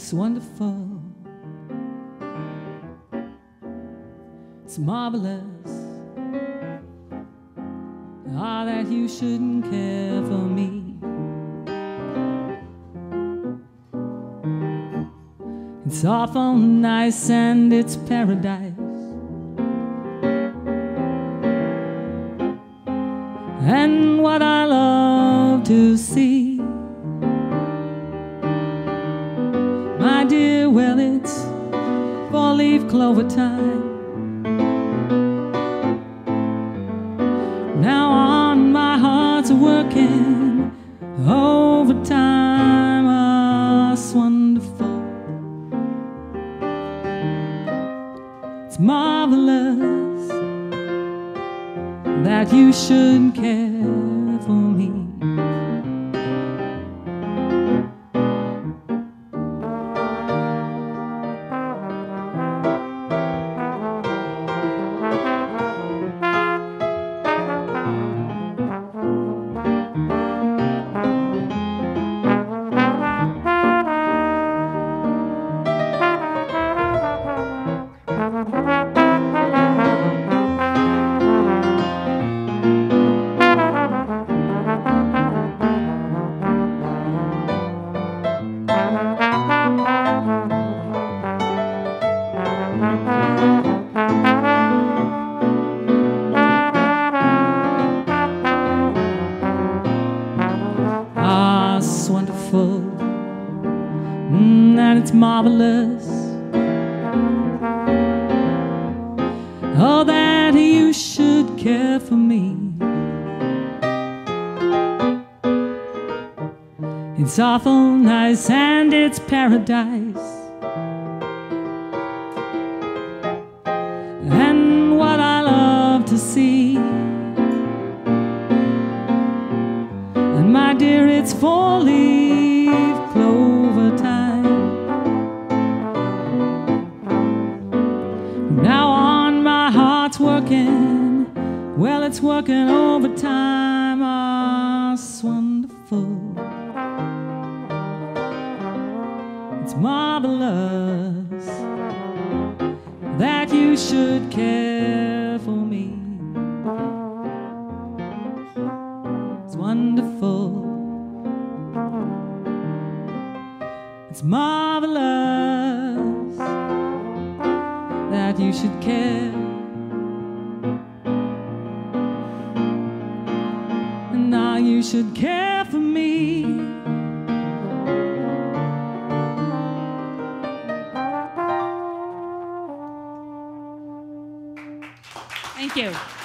It's wonderful. It's marvelous. Ah, that you shouldn't care for me. It's awful nice and it's paradise. And what I love to see. Four leaf clover time. Now on my heart's working overtime. Ah, it's wonderful. It's marvelous that you should care for me. Marvelous. Oh, that you should care for me. It's awful nice and it's paradise. And what I love to see. And my dear, it's four Now on my heart's working, well, it's working overtime. Ah, it's wonderful. It's marvelous that you should care for me. It's wonderful. It's marvelous that you should care. And now you should care for me. Thank you.